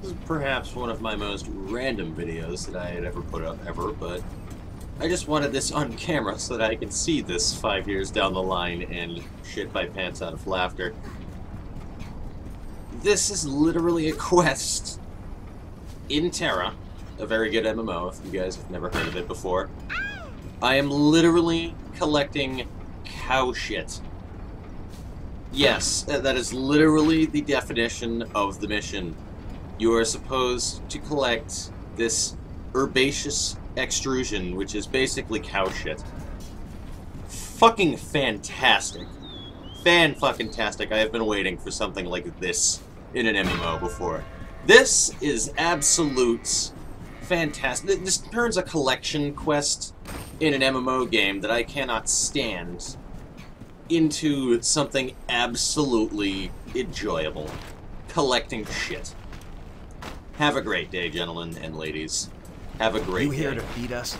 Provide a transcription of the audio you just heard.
This is perhaps one of my most random videos that I had ever put up ever, but I just wanted this on camera so that I can see this five years down the line and shit my pants out of laughter. This is literally a quest in TERA, a very good MMO if you guys have never heard of it before. I am literally collecting cow shit. Yes, uh, that is literally the definition of the mission. You are supposed to collect this herbaceous extrusion, which is basically cow shit. Fucking fantastic. Fan fucking tastic. I have been waiting for something like this in an MMO before. This is absolute fantastic. This turns a collection quest in an MMO game that I cannot stand into something absolutely enjoyable. Collecting shit. Have a great day, gentlemen and ladies. Have a great You here to beat us?